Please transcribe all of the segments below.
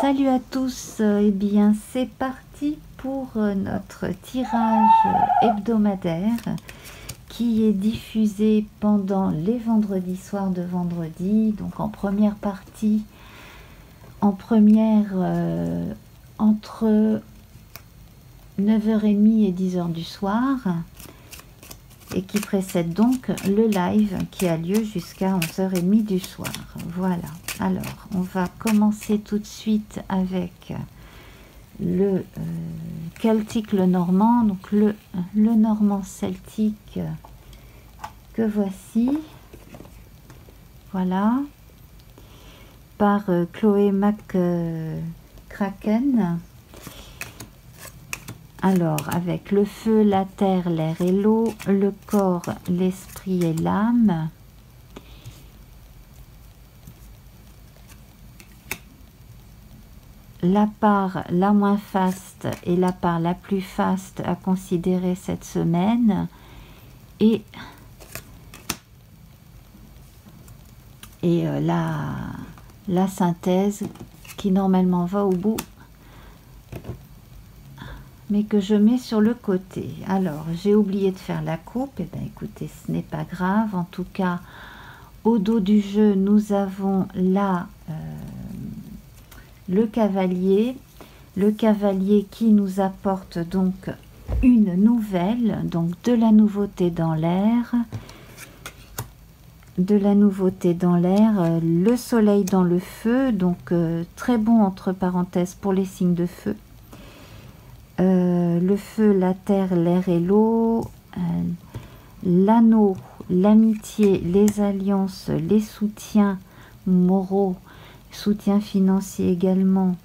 Salut à tous, eh bien c'est parti pour euh, notre tirage hebdomadaire qui est diffusé pendant les vendredis soirs de vendredi, donc en première partie, en première euh, entre 9h30 et 10h du soir, et qui précède donc le live qui a lieu jusqu'à 11h30 du soir. Voilà, alors on va commencer tout de suite avec le euh, celtique, le normand, donc le, le normand celtique que voici. Voilà, par euh, Chloé McCracken. Alors, avec le feu, la terre, l'air et l'eau, le corps, l'esprit et l'âme. La part la moins faste et la part la plus faste à considérer cette semaine. Et, et euh, la, la synthèse qui normalement va au bout mais que je mets sur le côté. Alors, j'ai oublié de faire la coupe. et eh bien, écoutez, ce n'est pas grave. En tout cas, au dos du jeu, nous avons là euh, le cavalier. Le cavalier qui nous apporte donc une nouvelle, donc de la nouveauté dans l'air. De la nouveauté dans l'air, euh, le soleil dans le feu, donc euh, très bon entre parenthèses pour les signes de feu euh, le feu, la terre, l'air et l'eau, euh, l'anneau, l'amitié, les alliances, les soutiens moraux, soutien financier également,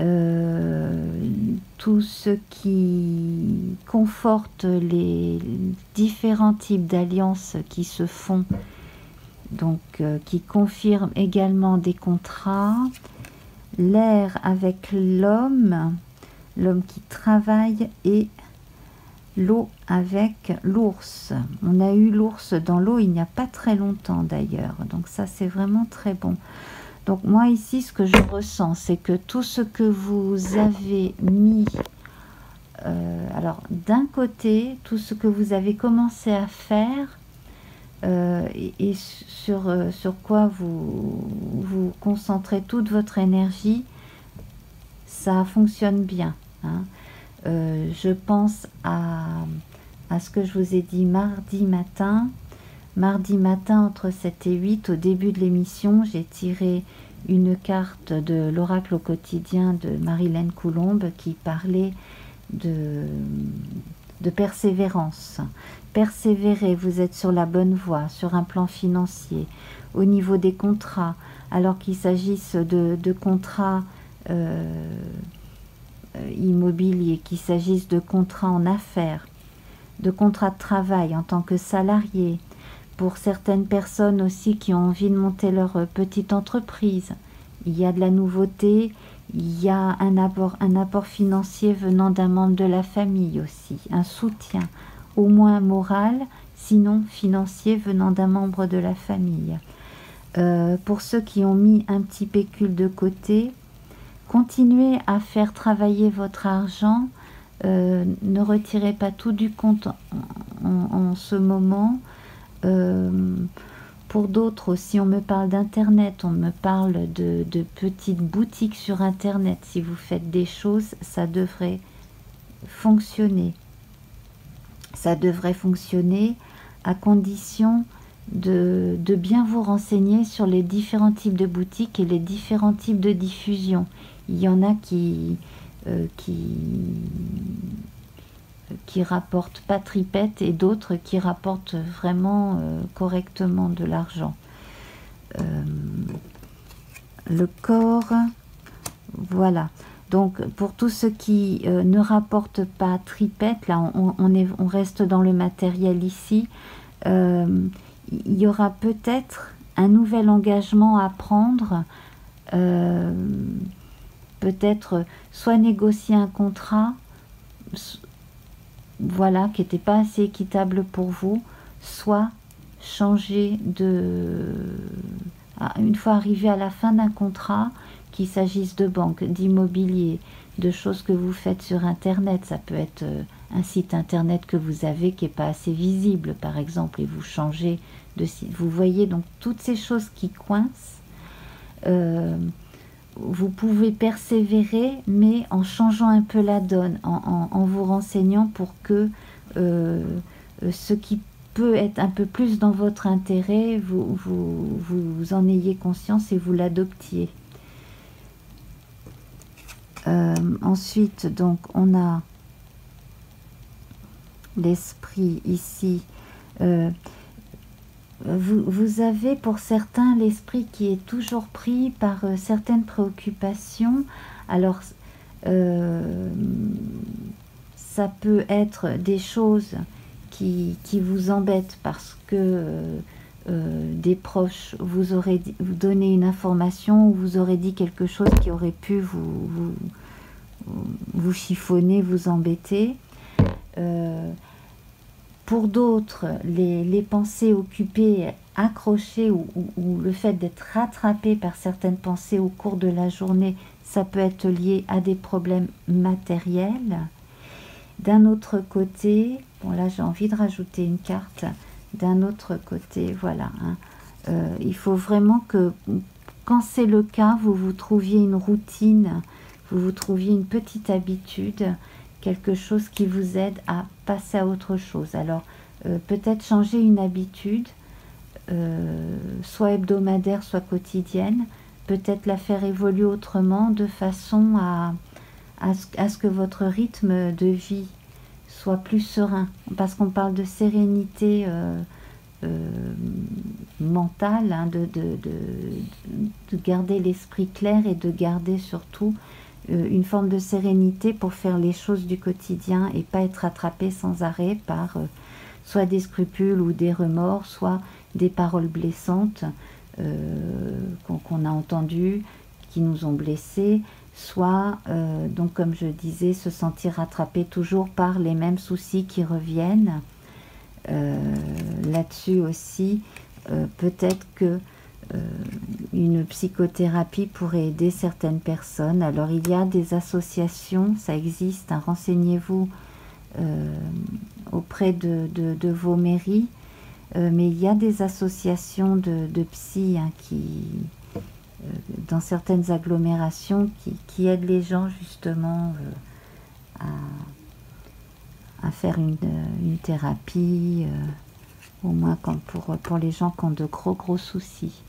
euh, tout ce qui conforte les différents types d'alliances qui se font, donc qui confirment également des contrats, l'air avec l'homme, l'homme qui travaille et l'eau avec l'ours. On a eu l'ours dans l'eau il n'y a pas très longtemps d'ailleurs, donc ça c'est vraiment très bon. Donc moi ici ce que je ressens c'est que tout ce que vous avez mis, euh, alors d'un côté tout ce que vous avez commencé à faire euh, et, sur, euh, sur quoi vous, vous concentrez toute votre énergie, ça fonctionne bien. Hein. Euh, je pense à, à, ce que je vous ai dit mardi matin. Mardi matin, entre 7 et 8, au début de l'émission, j'ai tiré une carte de l'oracle au quotidien de Marilène Coulombe qui parlait de, de persévérance. Persévérer, vous êtes sur la bonne voie, sur un plan financier, au niveau des contrats, alors qu'il s'agisse de, de, contrats euh, immobilier, qu'il s'agisse de contrats en affaires, de contrats de travail en tant que salarié, pour certaines personnes aussi qui ont envie de monter leur euh, petite entreprise. Il y a de la nouveauté, il y a un apport, un apport financier venant d'un membre de la famille aussi, un soutien, au moins moral, sinon financier venant d'un membre de la famille. Euh, pour ceux qui ont mis un petit pécule de côté, Continuez à faire travailler votre argent. Euh, ne retirez pas tout du compte en, ce moment. Euh, pour d'autres aussi, on me parle d'Internet, on me parle de, petites boutiques sur Internet. Si vous faites des choses, ça devrait fonctionner. Ça devrait fonctionner à condition de, bien vous renseigner sur les différents types de boutiques et les différents types de diffusion. Il y en a qui, euh, qui, qui rapportent pas tripette et d'autres qui rapportent vraiment euh, correctement de l'argent. Euh, le corps, voilà. Donc pour tous ceux qui ne rapportent pas tripette, là on, est, on, reste dans le matériel ici, il y aura peut-être un nouvel engagement à prendre peut-être soit négocier un contrat, voilà, qui n'était pas assez équitable pour vous, soit changer de... Une fois arrivé à la fin d'un contrat, qu'il s'agisse de banque, d'immobilier, de choses que vous faites sur Internet. Ça peut être euh, un site Internet que vous avez qui n'est pas assez visible, par exemple, et vous changez de site. Vous voyez donc toutes ces choses qui coincent. Euh, vous pouvez persévérer, mais en changeant un peu la donne, en, vous renseignant pour que euh, ce qui peut être un peu plus dans votre intérêt, vous, vous, en ayez conscience et vous l'adoptiez. Euh, ensuite, donc, on a l'esprit ici. Euh, vous, avez pour certains l'esprit qui est toujours pris par euh, certaines préoccupations. Alors, ça peut être des choses qui, vous embêtent parce que des proches vous auraient vous donné une information ou vous aurez dit quelque chose qui aurait pu vous, vous, chiffonner, vous embêter. Pour d'autres, les, pensées occupées, accrochées ou, le fait d'être rattrapé par certaines pensées au cours de la journée, ça peut être lié à des problèmes matériels. D'un autre côté, bon là j'ai envie de rajouter une carte, d'un autre côté, voilà, hein, euh, il faut vraiment que quand c'est le cas, vous vous trouviez une routine, vous vous trouviez une petite habitude, quelque chose qui vous aide à passer à autre chose. Alors, euh, peut-être changer une habitude, euh, soit hebdomadaire, soit quotidienne, peut-être la faire évoluer autrement de façon à, ce, que votre rythme de vie soit plus serein. Parce qu'on parle de sérénité euh, mentale, hein, de, de, de, garder l'esprit clair et de garder surtout une forme de sérénité pour faire les choses du quotidien et pas être attrapé sans arrêt par euh, soit des scrupules ou des remords, soit des paroles blessantes euh, qu'on a entendues, qui nous ont blessés, soit, donc comme je disais, se sentir rattrapé toujours par les mêmes soucis qui reviennent. Là-dessus aussi, peut-être que euh, une psychothérapie pourrait aider certaines personnes. Alors il y a des associations, ça existe, hein. renseignez-vous euh, auprès de, vos mairies, euh, mais il y a des associations de, psy hein, qui, dans certaines agglomérations qui, aident les gens justement à, faire une, thérapie, au moins pour, pour les gens qui ont de gros gros soucis.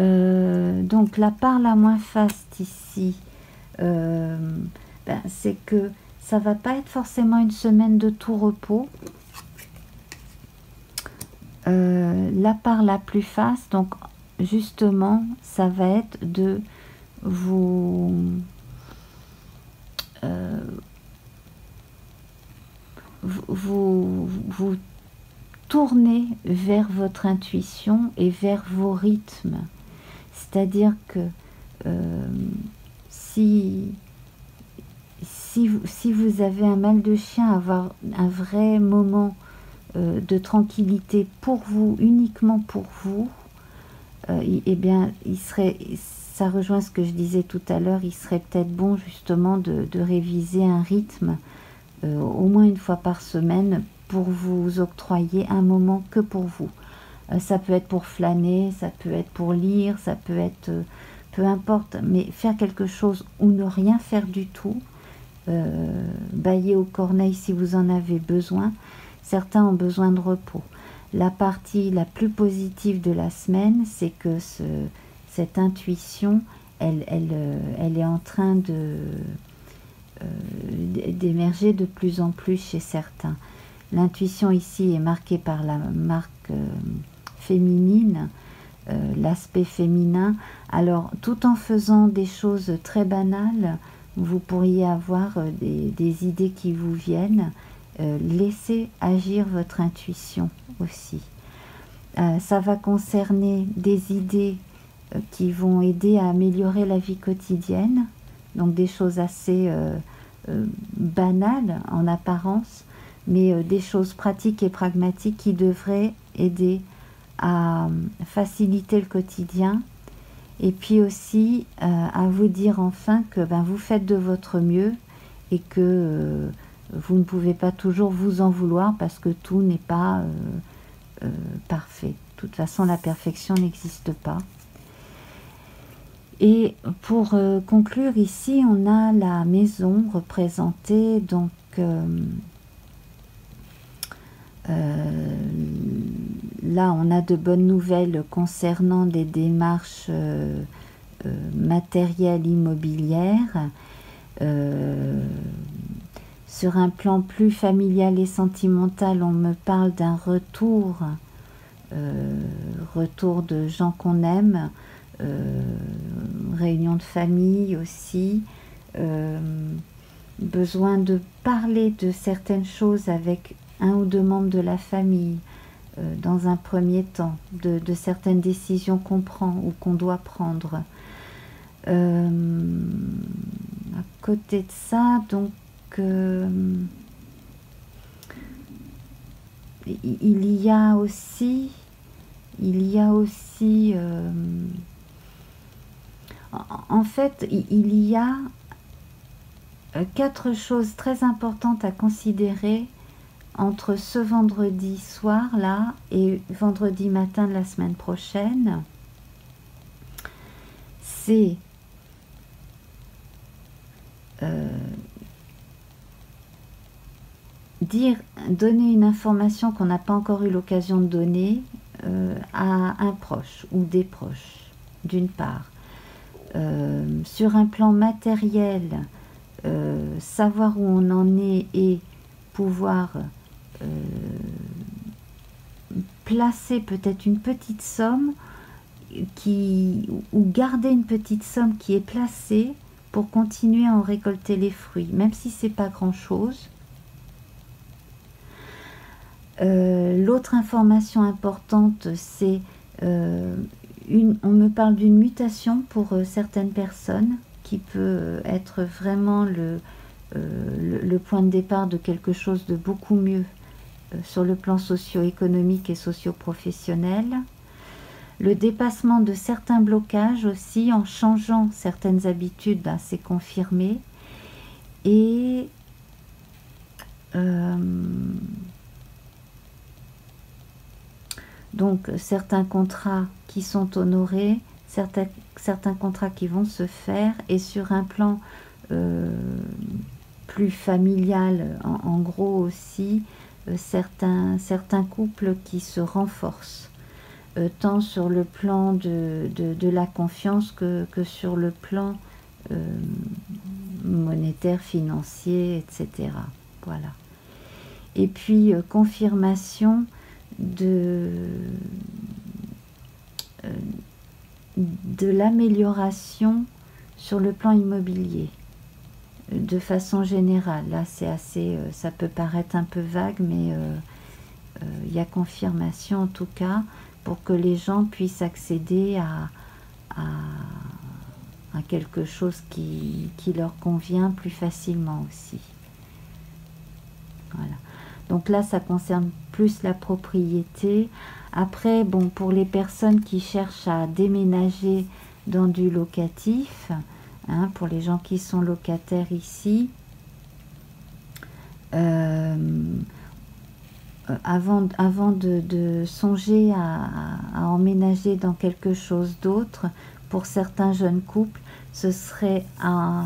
Euh, donc la part la moins faste ici, euh, ben, c'est que ça va pas être forcément une semaine de tout repos. Euh, la part la plus faste, donc justement, ça va être de vous vous, vous tourner vers votre intuition et vers vos rythmes. C'est-à-dire que euh, si, vous, avez un mal de chien, avoir un vrai moment euh, de tranquillité pour vous, uniquement pour vous, euh, eh bien, il serait, ça rejoint ce que je disais tout à l'heure, il serait peut-être bon justement de, réviser un rythme au moins une fois par semaine pour vous octroyer un moment que pour vous. Euh, ça peut être pour flâner, ça peut être pour lire, ça peut être euh, peu importe, mais faire quelque chose ou ne rien faire du tout, euh, bailler au corneille si vous en avez besoin. Certains ont besoin de repos. La partie la plus positive de la semaine, c'est que cette intuition, elle, elle, est en train de d'émerger de plus en plus chez certains. L'intuition ici est marquée par la marque féminine, euh, l'aspect féminin. Alors, tout en faisant des choses très banales, vous pourriez avoir euh, des, idées qui vous viennent. Euh, laissez agir votre intuition aussi. ça va concerner des idées qui vont aider à améliorer la vie quotidienne, donc des choses assez banales en apparence, mais des choses pratiques et pragmatiques qui devraient aider à faciliter le quotidien Et puis aussi à vous dire enfin que ben, vous faites de votre mieux et que vous ne pouvez pas toujours vous en vouloir parce que tout n'est pas parfait. De toute façon, la perfection n'existe pas. Et pour euh, conclure ici, on a la maison représentée donc euh, euh, là on a de bonnes nouvelles concernant des démarches matérielles immobilières. sur un plan plus familial et sentimental, on me parle d'un retour, retour de gens qu'on aime, euh, réunion de famille aussi, euh, besoin de parler de certaines choses avec un ou deux membres de la famille euh, dans un premier temps, de, certaines décisions qu'on prend ou qu'on doit prendre. à côté de ça, donc, il y a aussi, il y a aussi en fait, il y a euh, quatre choses très importantes à considérer entre ce vendredi soir là et vendredi matin de la semaine prochaine. C'est euh, dire, donner une information qu'on n'a pas encore eu l'occasion de donner euh, à un proche ou des proches, d'une part. Euh, sur un plan matériel, savoir où on en est et pouvoir placer peut-être une petite somme qui, ou garder une petite somme qui est placée pour continuer à en récolter les fruits, même si c'est pas grand-chose. L'autre information importante, c'est on me parle d'une mutation pour euh, certaines personnes qui peut euh, être vraiment euh, le, point de départ de quelque chose de beaucoup mieux sur le plan socio-économique et socio-professionnel. Le dépassement de certains blocages aussi en changeant certaines habitudes, ben, c'est confirmé. Et donc certains contrats qui sont honorés, certains, contrats qui vont se faire, et sur un plan euh, plus familial, en, gros aussi, euh, certains, certains couples qui se renforcent, euh, tant sur le plan de, la confiance que, sur le plan monétaire, financier, etc. Voilà. Et puis, confirmation euh, de l'amélioration sur le plan immobilier de façon générale. Là, c'est assez, euh, ça peut paraître un peu vague, mais euh, il y a confirmation en tout cas pour que les gens puissent accéder à, à, quelque chose qui, qui, leur convient plus facilement aussi. Voilà. Donc là, ça concerne plus la propriété. Après, bon, pour les personnes qui cherchent à déménager dans du locatif, hein, pour les gens qui sont locataires ici, euh, avant, avant de, songer à, emménager dans quelque chose d'autre, pour certains jeunes couples, ce serait à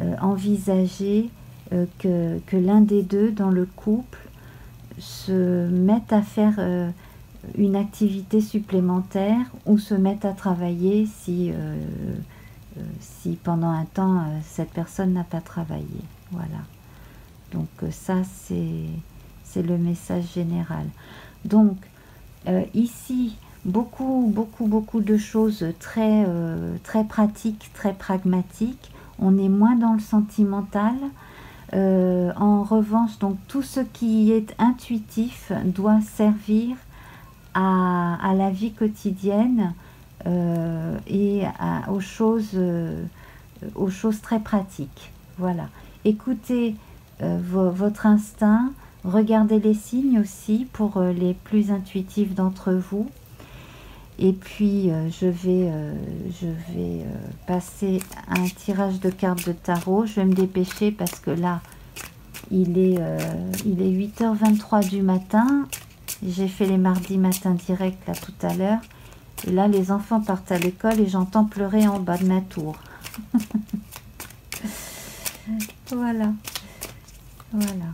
euh, envisager euh, que, que l'un des deux dans le couple se mettent à faire une activité supplémentaire ou se mettent à travailler si, si pendant un temps cette personne n'a pas travaillé. Voilà. Donc ça, c'est le message général. Donc ici, beaucoup, beaucoup, beaucoup de choses très, très pratiques, très pragmatiques. On est moins dans le sentimental. Euh, en revanche, donc tout ce qui est intuitif doit servir à, la vie quotidienne euh, et aux, choses, euh, aux choses très pratiques. Voilà. Écoutez votre instinct, regardez les signes aussi pour les plus intuitifs d'entre vous. Et puis, je vais, je vais passer un tirage de cartes de tarot. Je vais me dépêcher parce que là, il est, il est 8h23 du matin. J'ai fait les mardis matin direct là tout à l'heure. Et là, les enfants partent à l'école et j'entends pleurer en bas de ma tour. voilà. Voilà.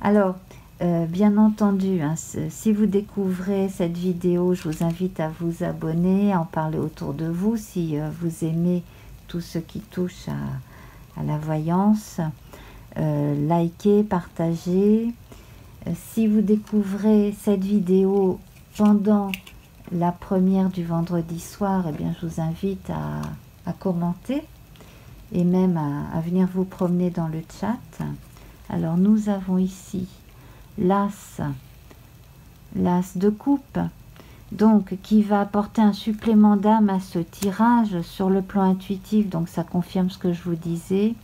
Alors, euh, bien entendu, hein, si vous découvrez cette vidéo, je vous invite à vous abonner, à en parler autour de vous si euh, vous aimez tout ce qui touche à, la voyance. Euh, likez, partagez. si vous découvrez cette vidéo pendant la première du vendredi soir, eh bien, je vous invite à, commenter et même à, venir vous promener dans le chat. Alors, nous avons ici l'as, l'as de coupe, donc qui va apporter un supplément d'âme à ce tirage sur le plan intuitif, donc ça confirme ce que je vous disais.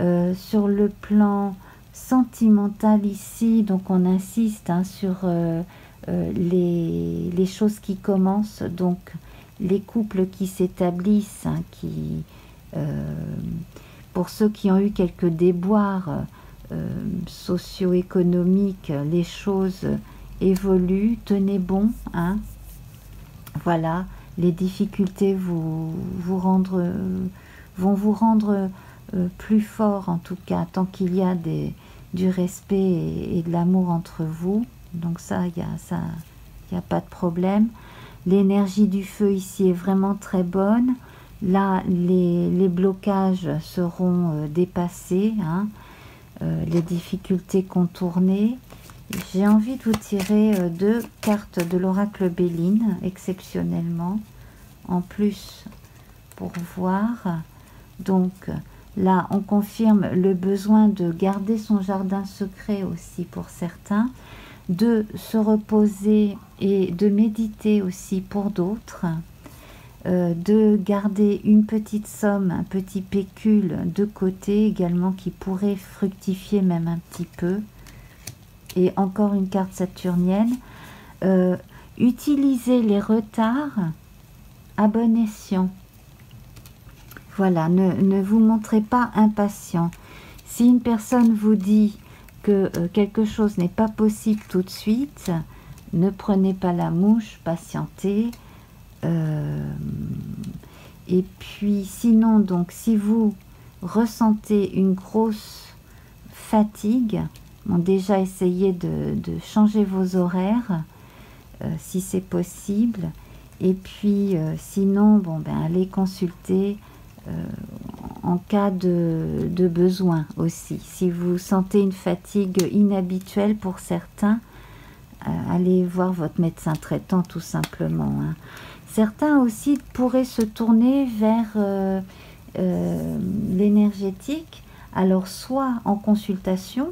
Euh, sur le plan sentimental ici, donc on insiste hein, sur euh, euh, les, choses qui commencent, donc les couples qui s'établissent, hein, qui, euh, pour ceux qui ont eu quelques déboires euh, socio-économiques, les choses évoluent, tenez bon, hein. voilà, les difficultés vous, vous rendre, vont vous rendre plus fort en tout cas, tant qu'il y a du respect et de l'amour entre vous. Donc ça, il n'y a, a pas de problème. L'énergie du feu ici est vraiment très bonne. Là, les, blocages seront euh, dépassés, hein. euh, les difficultés contournées. J'ai envie de vous tirer euh, deux cartes de l'oracle Béline, exceptionnellement, en plus, pour voir. Donc, là, on confirme le besoin de garder son jardin secret aussi pour certains de se reposer et de méditer aussi pour d'autres, euh, de garder une petite somme, un petit pécule de côté également qui pourrait fructifier même un petit peu. Et encore une carte saturnienne. Euh, utilisez les retards à bon escient. Voilà, ne, ne vous montrez pas impatient. Si une personne vous dit que euh, quelque chose n'est pas possible tout de suite, ne prenez pas la mouche, patientez. Euh, et puis sinon, donc, si vous ressentez une grosse fatigue, déjà essayez de, changer vos horaires, euh, si c'est possible. Et puis sinon, bon, ben, allez consulter en cas de, besoin aussi. Si vous sentez une fatigue inhabituelle pour certains, euh, allez voir votre médecin traitant tout simplement. Hein. Certains aussi pourraient se tourner vers euh, euh, l'énergétique, alors soit en consultation,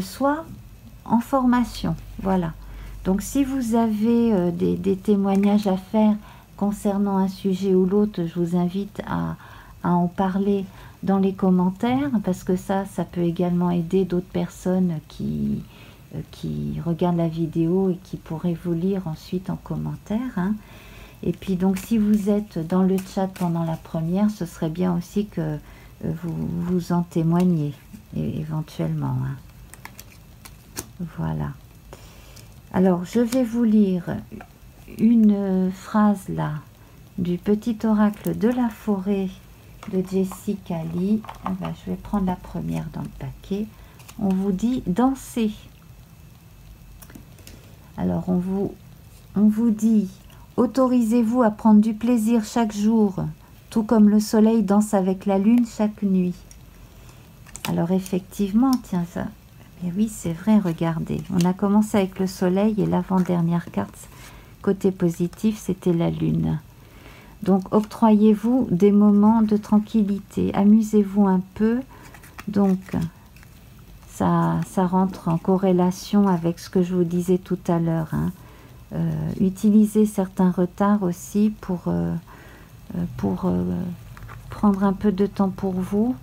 soit en formation. Voilà. Donc si vous avez des, témoignages à faire concernant un sujet ou l'autre, je vous invite à, à en parler dans les commentaires parce que ça, ça peut également aider d'autres personnes qui, euh, qui regardent la vidéo et qui pourraient vous lire ensuite en commentaire. Hein. Et puis donc si vous êtes dans le chat pendant la première, ce serait bien aussi que euh, vous vous en témoigniez éventuellement. Hein. Voilà. Alors je vais vous lire une phrase là du petit oracle de la forêt de Jessica Lee. Ah ben, je vais prendre la première dans le paquet. On vous dit danser. Alors on vous, on vous dit autorisez-vous à prendre du plaisir chaque jour, tout comme le soleil danse avec la lune chaque nuit. Alors effectivement, tiens ça. Mais oui, c'est vrai, regardez. On a commencé avec le soleil et l'avant-dernière carte, côté positif, c'était la lune. Donc, octroyez-vous des moments de tranquillité. Amusez-vous un peu. Donc, ça, ça rentre en corrélation avec ce que je vous disais tout à l'heure. Hein. Euh, utilisez certains retards aussi pour, euh, euh, prendre un peu de temps pour vous.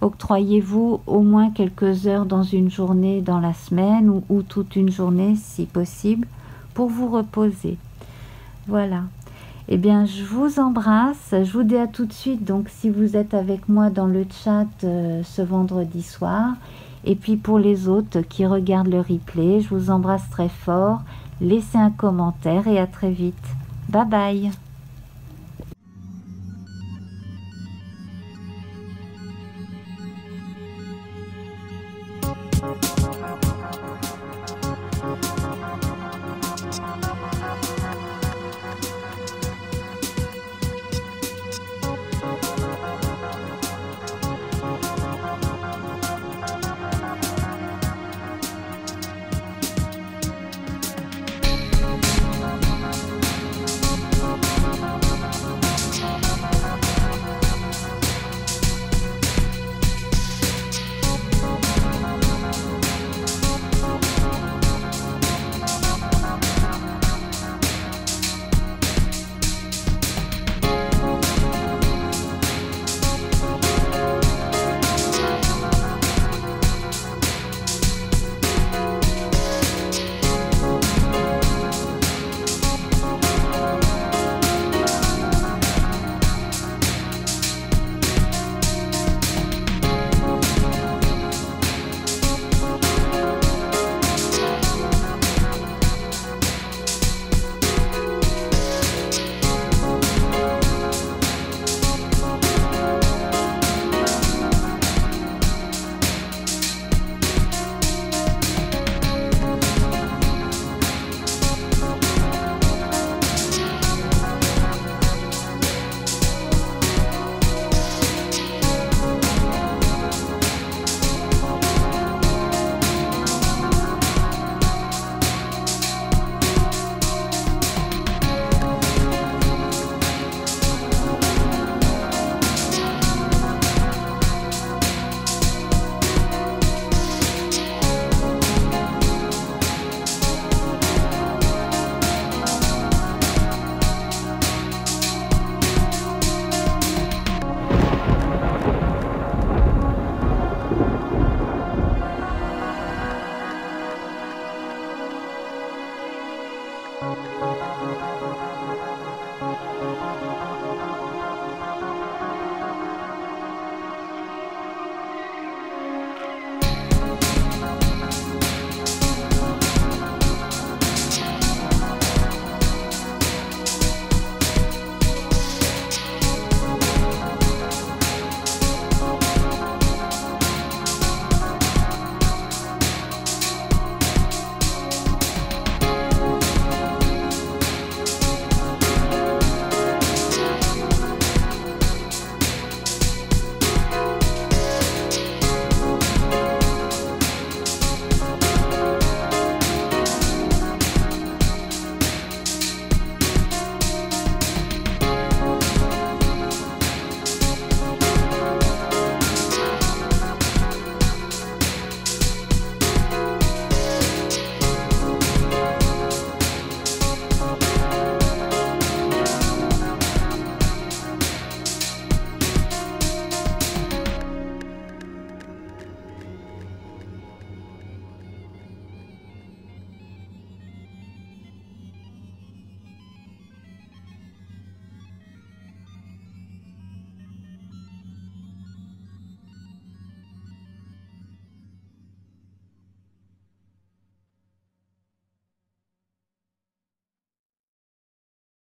Octroyez-vous au moins quelques heures dans une journée, dans la semaine ou toute une journée si possible, pour vous reposer. Voilà. Eh bien, je vous embrasse. Je vous dis à tout de suite. Donc, si vous êtes avec moi dans le chat euh, ce vendredi soir. Et puis, pour les autres qui regardent le replay, je vous embrasse très fort. Laissez un commentaire et à très vite. Bye bye